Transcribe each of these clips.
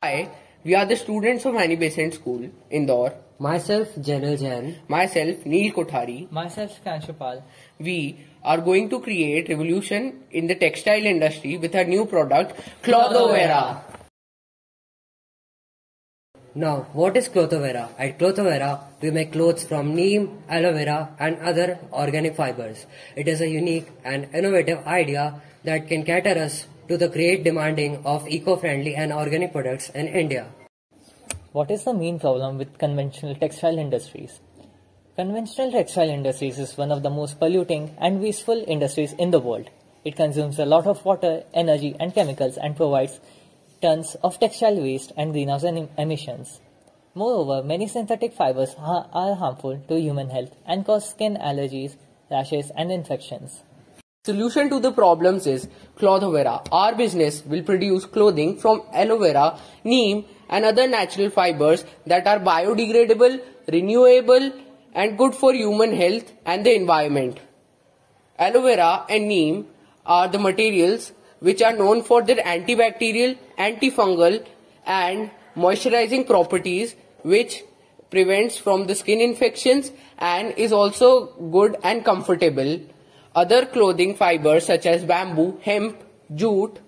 Hi, we are the students of Annie Besant School, Indore. Myself, Janil Jain. Myself, Neil Kothari. Myself, Kanshapal. We are going to create revolution in the textile industry with our new product, Clotho'vera. Now, what is Clotho'vera? At Clotho'vera, we make clothes from neem, aloe vera, and other organic fibers. It is a unique and innovative idea that can cater us to the great demanding of eco-friendly and organic products in India. What is the main problem with conventional textile industries? Conventional textile industries is one of the most polluting and wasteful industries in the world. It consumes a lot of water, energy and chemicals and provides tons of textile waste and greenhouse emissions. Moreover, many synthetic fibers are harmful to human health and cause skin allergies, rashes and infections. Solution to the problems is Clotho'vera. Our business will produce clothing from aloe vera, neem and other natural fibers that are biodegradable, renewable and good for human health and the environment. Aloe vera and neem are the materials which are known for their antibacterial, antifungal and moisturizing properties which prevents from the skin infections and is also good and comfortable. Other clothing fibers such as bamboo, hemp, jute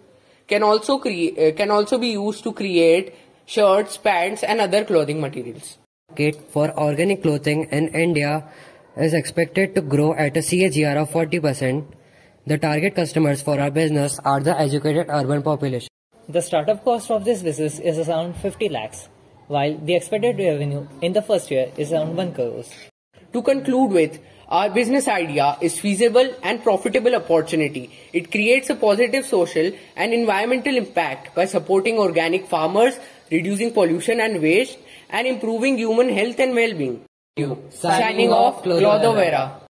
can also uh, can also be used to create shirts, pants and other clothing materials. Market for organic clothing in India is expected to grow at a CAGR of 40%. The target customers for our business are the educated urban population. The startup cost of this business is around 50 lakhs, while the expected revenue in the first year is around 1 crores. To conclude with, our business idea is feasible and profitable opportunity. It creates a positive social and environmental impact by supporting organic farmers, reducing pollution and waste, and improving human health and well-being. Signing off, Clotho'vera.